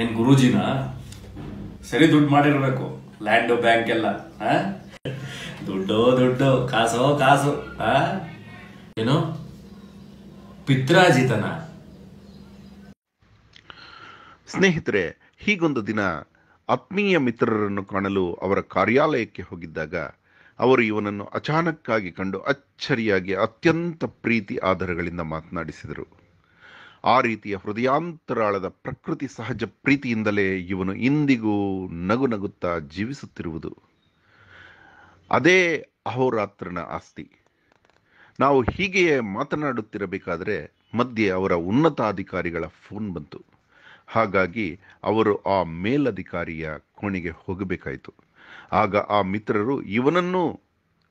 ಏನ್ ಗುರೂಜಿನ ಸರಿ ದುಡ್ಡು ಮಾಡಿರ್ಬೇಕು. ಲ್ಯಾಂಡ್ ಬ್ಯಾಂಕ್ ಎಲ್ಲ? ದುಡ್ಡು ದುಡ್ಡು, ಕಾಸೋ, ಕಾಸು ಏನು? ಪಿತ್ರಾಜಿತನ. ಸ್ನೇಹಿತರೆ, ಹೀಗೊಂದು ದಿನ ಆತ್ಮೀಯ ಮಿತ್ರರನ್ನು ಕಾಣಲು ಅವರ ಕಾರ್ಯಾಲಯಕ್ಕೆ ಹೋಗಿದ್ದಾಗ, ಅವರು ಇವನನ್ನು ಅಚಾನಕ್ಕಾಗಿ ಕಂಡು ಅಚ್ಚರಿಯಾಗಿ ಅತ್ಯಂತ ಪ್ರೀತಿ ಆಧಾರಗಳಿಂದ ಮಾತನಾಡಿಸಿದರು. ಆ ರೀತಿಯ ಹೃದಯಾಂತರಾಳದ ಪ್ರಕೃತಿ ಸಹಜ ಪ್ರೀತಿಯಿಂದಲೇ ಇವನು ಇಂದಿಗೂ ನಗು ನಗುತ್ತಾ ಜೀವಿಸುತ್ತಿರುವುದು. ಅದೇ ಅಹೋರಾತ್ರನ ಆಸ್ತಿ. ನಾವು ಹೀಗೆಯೇ ಮಾತನಾಡುತ್ತಿರಬೇಕಾದರೆ ಮಧ್ಯೆ ಅವರ ಉನ್ನತಾಧಿಕಾರಿಗಳ ಫೋನ್ ಬಂತು. ಹಾಗಾಗಿ ಅವರು ಆ ಮೇಲಧಿಕಾರಿಯ ಕೋಣೆಗೆ ಹೋಗಬೇಕಾಯಿತು. ಆಗ ಆ ಮಿತ್ರರು ಇವನನ್ನು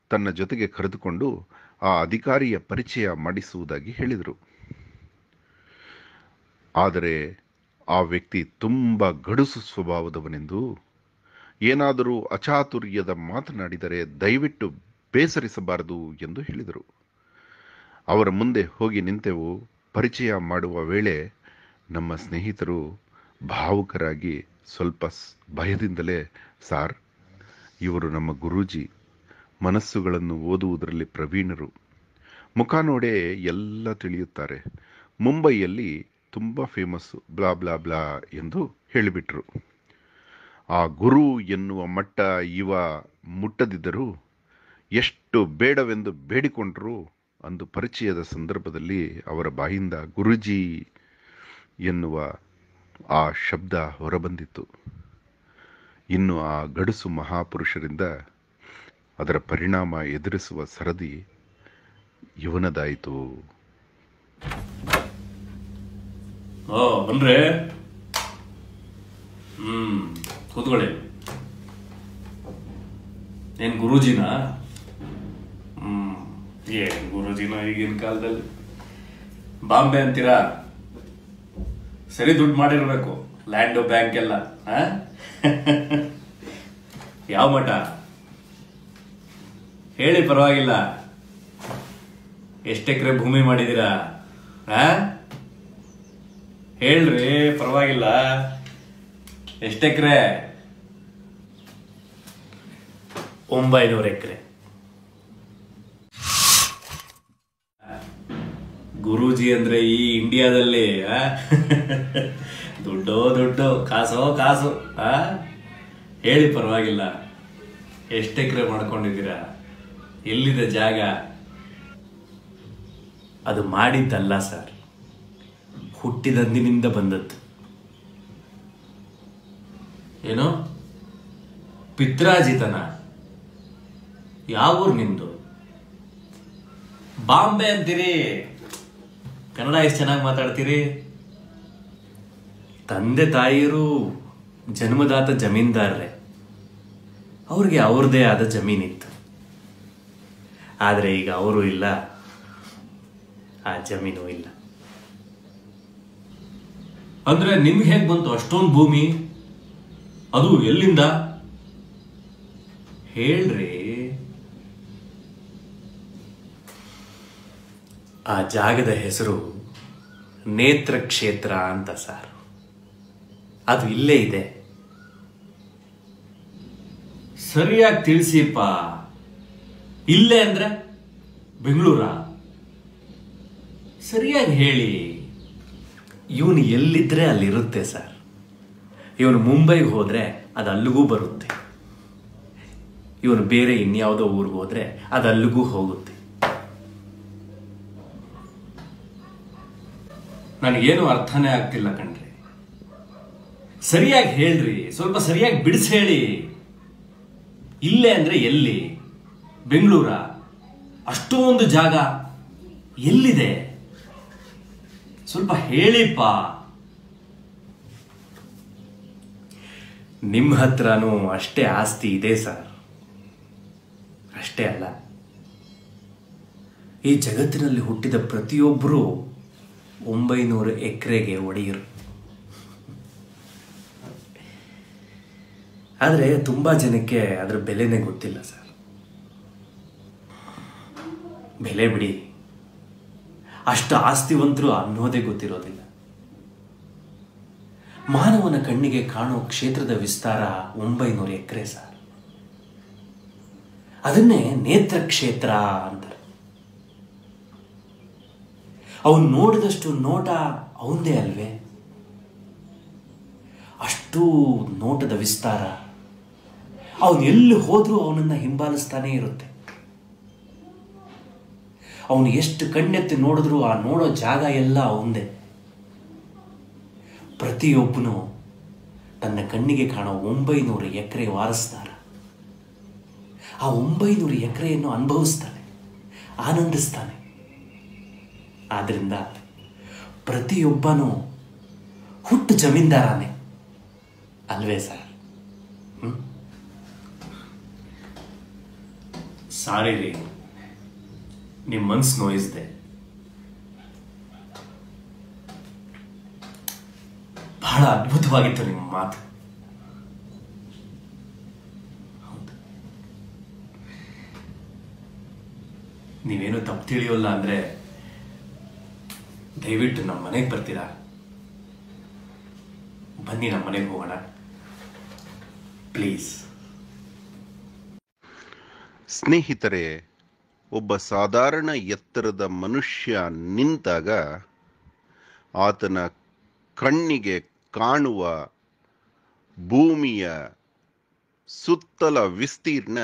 ತನ್ನ ಜೊತೆಗೆ ಕರೆದುಕೊಂಡು ಆ ಅಧಿಕಾರಿಯ ಪರಿಚಯ ಮಾಡಿಸುವುದಾಗಿ ಹೇಳಿದರು. ಆದರೆ ಆ ವ್ಯಕ್ತಿ ತುಂಬ ಗಡುಸು ಸ್ವಭಾವದವನೆಂದು ಏನಾದರೂ ಅಚಾತುರ್ಯದ ಮಾತನಾಡಿದರೆ ದಯವಿಟ್ಟು ಬೇಸರಿಸಬಾರದು ಎಂದು ಹೇಳಿದರು. ಅವರ ಮುಂದೆ ಹೋಗಿ ನಿಂತೆವು ಪರಿಚಯ ಮಾಡುವ ವೇಳೆ ನಮ್ಮ ಸ್ನೇಹಿತರು ಭಾವುಕರಾಗಿ ಸ್ವಲ್ಪ ಭಯದಿಂದಲೇ, ಸಾರ್, ಇವರು ನಮ್ಮ ಗುರೂಜಿ. ಮನಸ್ಸುಗಳನ್ನು ಓದುವುದರಲ್ಲಿ ಪ್ರವೀಣರು. ಮುಖ ನೋಡೇ ಎಲ್ಲ ತಿಳಿಯುತ್ತಾರೆ. ಮುಂಬೈಯಲ್ಲಿ ತುಂಬ ಫೇಮಸ್ಸು ಬ್ಲಾ ಬ್ಲಾ ಬ್ಲಾ ಎಂದು ಹೇಳಿಬಿಟ್ರು. ಆ ಗುರು ಎನ್ನುವ ಮಟ್ಟ ಇವ ಮುಟ್ಟದಿದ್ದರೂ ಎಷ್ಟು ಬೇಡವೆಂದು ಬೇಡಿಕೊಂಡರು ಅಂದು ಪರಿಚಯದ ಸಂದರ್ಭದಲ್ಲಿ ಅವರ ಬಾಯಿಂದ ಗುರುಜಿ ಎನ್ನುವ ಆ ಶಬ್ದ ಹೊರಬಂದಿತ್ತು. ಇನ್ನು ಆ ಗಡುಸು ಮಹಾಪುರುಷರಿಂದ ಅದರ ಪರಿಣಾಮ ಎದುರಿಸುವ ಸರದಿ ಇವನದಾಯಿತು. ಓ, ಬನ್ರಿ. ಹ್ಮ್, ಕೂತ್ಕೊಳ್ಳಿ. ಏನ್ ಗುರೂಜಿನ? ಹ್ಮ್, ಏನ್ ಗುರೂಜಿನ ಈಗಿನ ಕಾಲದಲ್ಲಿ. ಬಾಂಬೆ ಅಂತೀರಾ? ಸರಿ ದುಡ್ಡು ಮಾಡಿರ್ಬೇಕು, ಲ್ಯಾಂಡ್, ಬ್ಯಾಂಕ್ ಎಲ್ಲ? ಯಾವ ಮಠ? ಹೇಳಿ ಪರವಾಗಿಲ್ಲ. ಎಷ್ಟು ಎಕರೆ ಭೂಮಿ ಮಾಡಿದೀರಾ ಆ? ಹೇಳ್ರಿ ಪರವಾಗಿಲ್ಲ. ಎಷ್ಟು ಎಕರೆ? ಒಂಬೈನೂರು ಎಕರೆ. ಗುರೂಜಿ ಅಂದ್ರೆ ಈ ಇಂಡಿಯಾದಲ್ಲಿ? ದುಡ್ಡೋ ದುಡ್ಡು ಕಾಸೋ ಕಾಸು ಆ? ಹೇಳಿ ಪರವಾಗಿಲ್ಲ. ಎಷ್ಟು ಎಕರೆ ಮಾಡ್ಕೊಂಡಿದ್ದೀರಾ? ಎಲ್ಲಿದೆ ಜಾಗ? ಅದು ಮಾಡಿದ್ದಲ್ಲ ಸರ್. ಹುಟ್ಟಿದಂದಿನಿಂದ ಬಂದದ್ದು. ಏನು? ಪಿತ್ರಾಜಿತನ. ಯಾವ ಊರು ನಿಮ್ದು ಬಾಂಬೆ ಅಂತೀರಿ. ಕನ್ನಡ ಎಷ್ಟು ಚೆನ್ನಾಗಿ ಮಾತಾಡ್ತೀರಿ? ತಂದೆ ತಾಯಿಯರು ಜನ್ಮದಾತ ಜಮೀನ್ದಾರ್ರೆ. ಅವ್ರಿಗೆ ಅವ್ರದೇ ಆದ ಜಮೀನಿತ್ತು. ಆದರೆ ಈಗ ಅವರು ಇಲ್ಲ. ಆ ಜಮೀನು ಇಲ್ಲ. ಅಂದ್ರೆ ನಿಮ್ಗೆ ಹೇಗೆ ಬಂತು ಅಷ್ಟೊಂದು ಭೂಮಿ? ಅದು ಎಲ್ಲಿಂದ? ಹೇಳ್ರಿ. ಆ ಜಾಗದ ಹೆಸರು ನೇತ್ರ ಕ್ಷೇತ್ರ ಅಂತ ಸಾರ್. ಅದು ಇಲ್ಲೇ ಇದೆ. ಸರಿಯಾಗಿ ತಿಳಿಸಿಪ್ಪ. ಇಲ್ಲೇ ಅಂದ್ರೆ ಬೆಂಗಳೂರ? ಸರಿಯಾಗಿ ಹೇಳಿ. ಇವನು ಎಲ್ಲಿದ್ರೆ ಅಲ್ಲಿರುತ್ತೆ ಸರ್. ಇವನು ಮುಂಬೈಗೆ ಹೋದರೆ ಅದು ಅಲ್ಲಿಗೂ ಬರುತ್ತೆ. ಇವನು ಬೇರೆ ಇನ್ಯಾವುದೋ ಊರಿಗೆ ಹೋದರೆ ಅದು ಅಲ್ಲಿಗೂ ಹೋಗುತ್ತೆ. ನನಗೇನು ಅರ್ಥನೇ ಆಗ್ತಿಲ್ಲ ಕಣ್ರಿ. ಸರಿಯಾಗಿ ಹೇಳ್ರಿ, ಸ್ವಲ್ಪ ಸರಿಯಾಗಿ ಬಿಡಿಸಿ ಹೇಳಿ. ಇಲ್ಲೇ ಅಂದ್ರೆ ಎಲ್ಲಿ? ಬೆಂಗಳೂರ? ಅಷ್ಟೊಂದು ಜಾಗ ಎಲ್ಲಿದೆ? ಸ್ವಲ್ಪ ಹೇಳಿಪ್ಪ. ನಿಮ್ಮ ಹತ್ರನೂ ಅಷ್ಟೇ ಆಸ್ತಿ ಇದೆ ಸರ್. ಅಷ್ಟೇ ಅಲ್ಲ. ಈ ಜಗತ್ತಿನಲ್ಲಿ ಹುಟ್ಟಿದ ಪ್ರತಿಯೊಬ್ಬರೂ ಒಂಬೈನೂರು ಎಕರೆಗೆ ಒಡೆಯರು. ಆದರೆ ತುಂಬ ಜನಕ್ಕೆ ಅದರ ಬೆಲೆನೇ ಗೊತ್ತಿಲ್ಲ ಸರ್. ಬೆಲೆ ಬಿಡಿ. ಅಷ್ಟು ಆಸ್ತಿವಂತರು ಅನ್ನೋದೇ ಗೊತ್ತಿರೋದಿಲ್ಲ. ಮಾನವನ ಕಣ್ಣಿಗೆ ಕಾಣೋ ಕ್ಷೇತ್ರದ ವಿಸ್ತಾರ ಒಂಬೈನೂರು ಎಕರೆ ಸಾರ್. ಅದನ್ನೇ ನೇತ್ರ ಕ್ಷೇತ್ರ ಅಂತಾರೆ. ಅವನು ನೋಡಿದಷ್ಟು ನೋಟ ಅವಂದೇ ಅಲ್ವೇ? ಅಷ್ಟು ನೋಟದ ವಿಸ್ತಾರ. ಅವನು ಎಲ್ಲಿ ಹೋದ್ರೂ ಅವನನ್ನ ಹಿಂಬಾಲಿಸ್ತಾನೇ ಇರುತ್ತೆ. ಅವನು ಎಷ್ಟು ಕಣ್ಣೆತ್ತಿ ನೋಡಿದ್ರೂ ಆ ನೋಡೋ ಜಾಗ ಎಲ್ಲ ಅವಂದೇ ಪ್ರತಿಯೊಬ್ಬನು ತನ್ನ ಕಣ್ಣಿಗೆ ಕಾಣೋ ಒಂಬೈನೂರು ಎಕರೆ ವಾರಿಸ್ತಾರ ಆ ಒಂಬೈನೂರು ಎಕರೆಯನ್ನು ಅನುಭವಿಸ್ತಾನೆ, ಆನಂದಿಸ್ತಾನೆ. ಆದ್ರಿಂದ ಪ್ರತಿಯೊಬ್ಬನೂ ಹುಟ್ಟು ಜಮೀನ್ದಾರಾನೆ. ಅಲ್ವೇ ಸರ್? ಸಾರಿ ರೀ. ನಿಮ್ಮ ಮನ್ಸು ನೋಯಿಸ್ದೆ. ಬಹಳ ಅದ್ಭುತವಾಗಿತ್ತು ನಿಮ್ಮ ಮಾತು. ನೀವೇನು ತಪ್ಪು ತಿಳಿಯೋಲ್ಲ ಅಂದ್ರೆ ದಯವಿಟ್ಟು ನಮ್ಮ ಮನೆಗೆ ಬರ್ತೀರಾ? ಬನ್ನಿ ನಮ್ಮ ಮನೆಗೆ ಹೋಗೋಣ. ಪ್ಲೀಸ್. ಸ್ನೇಹಿತರೆ ಒಬ್ಬ ಸಾಧಾರಣ ಎತ್ತರದ ಮನುಷ್ಯ ನಿಂತಾಗ ಆತನ ಕಣ್ಣಿಗೆ ಕಾಣುವ ಭೂಮಿಯ ಸುತ್ತಲ ವಿಸ್ತೀರ್ಣ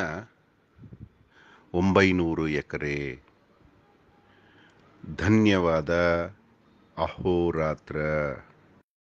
ಒಂಬೈನೂರು ಎಕರೆ. ಧನ್ಯವಾದ. ಅಹೋರಾತ್ರ.